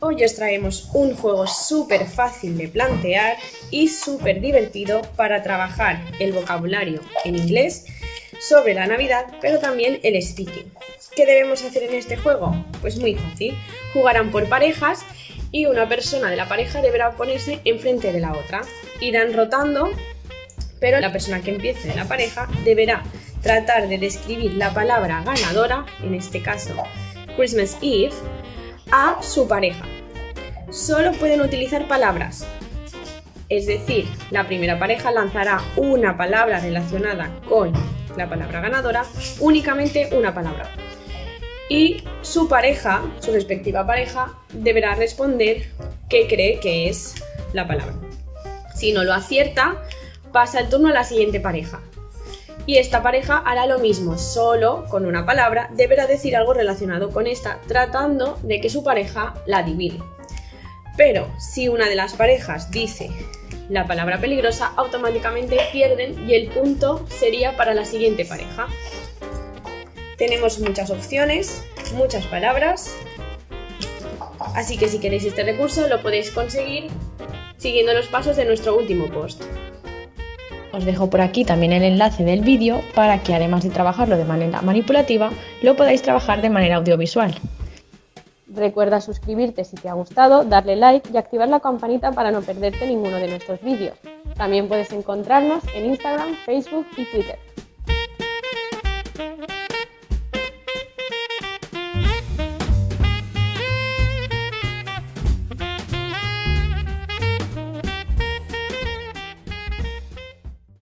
Hoy os traemos un juego súper fácil de plantear y súper divertido para trabajar el vocabulario en inglés sobre la Navidad, pero también el speaking. ¿Qué debemos hacer en este juego? Pues muy fácil. Jugarán por parejas y una persona de la pareja deberá ponerse enfrente de la otra. Irán rotando, pero la persona que empiece de la pareja deberá tratar de describir la palabra ganadora, en este caso Christmas Eve, a su pareja. Solo pueden utilizar palabras. Es decir, la primera pareja lanzará una palabra relacionada con la palabra ganadora, únicamente una palabra. Y su pareja, su respectiva pareja, deberá responder qué cree que es la palabra. Si no lo acierta, pasa el turno a la siguiente pareja. Y esta pareja hará lo mismo, solo con una palabra, deberá decir algo relacionado con esta, tratando de que su pareja la adivine. Pero si una de las parejas dice la palabra peligrosa, automáticamente pierden y el punto sería para la siguiente pareja. Tenemos muchas opciones, muchas palabras, así que si queréis este recurso lo podéis conseguir siguiendo los pasos de nuestro último post. Os dejo por aquí también el enlace del vídeo para que además de trabajarlo de manera manipulativa, lo podáis trabajar de manera audiovisual. Recuerda suscribirte si te ha gustado, darle like y activar la campanita para no perderte ninguno de nuestros vídeos. También puedes encontrarnos en Instagram, Facebook y Twitter.